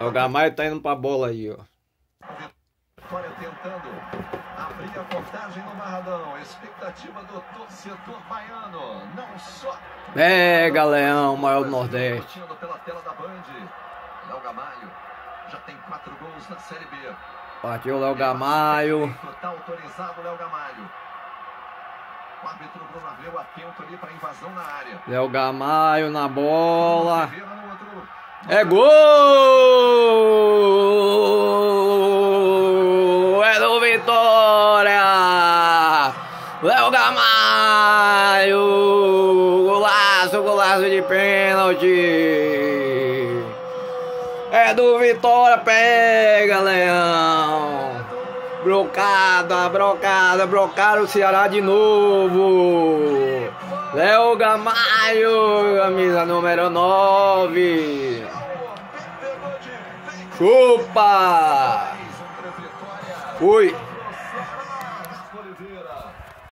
O Gamaio tá indo pra bola aí, ó. Vitória tentando abrir a contagem no Barradão. Expectativa do torcedor baiano. Não só. É, Galeão, maior do Nordeste. Pela tela da Band. Léo Gamalho já tem quatro gols na Série B. Partiu Léo Gamaio. Tá autorizado o Léo Gamalho. O árbitro Bruno Abreu atento ali para invasão na área. Léo Gamaio na bola. É gol! É do Vitória! Léo Gamaio! Golaço, golaço de pênalti! É do Vitória, pega, Leão! Brocada, brocada, brocaram o Ceará de novo! Léo Gamaio, camisa número 9. Chupa! Fui!